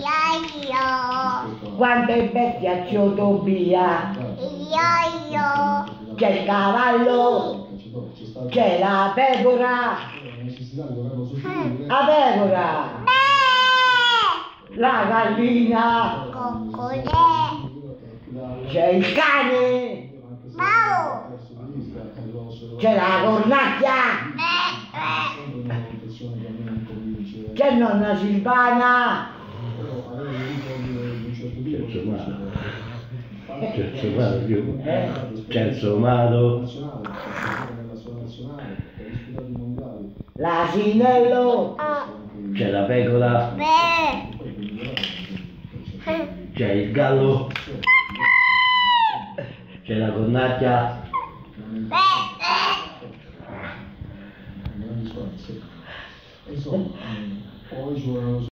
Io, Quante bestie c'è Tobia? io, io, C'è il cavallo, c'è la pecora, la pecora, la gallina, coccole, c'è il cane, mau, c'è la cornacchia, c'è nonna Silvana, Terzo umano. Terzo umano più. Terzo umano. l'asinello, C'è la pecora. C'è il gallo. C'è la cornacchia. Insomma, poi ci vorranno